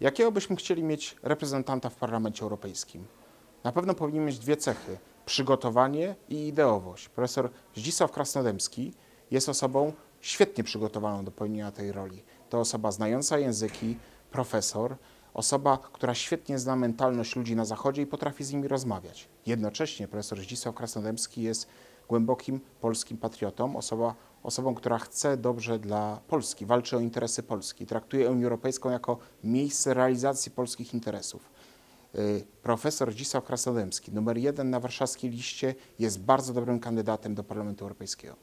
Jakiego byśmy chcieli mieć reprezentanta w Parlamencie Europejskim? Na pewno powinien mieć dwie cechy: przygotowanie i ideowość. Profesor Zdzisław Krasnodębski jest osobą świetnie przygotowaną do pełnienia tej roli. To osoba znająca języki, profesor, osoba, która świetnie zna mentalność ludzi na Zachodzie i potrafi z nimi rozmawiać. Jednocześnie profesor Zdzisław Krasnodębski jest głębokim polskim patriotą, osoba, osobą, która chce dobrze dla Polski, walczy o interesy Polski, traktuje Unię Europejską jako miejsce realizacji polskich interesów. Y, Profesor Zdzisław Krasnodębski, numer jeden na warszawskiej liście, jest bardzo dobrym kandydatem do Parlamentu Europejskiego.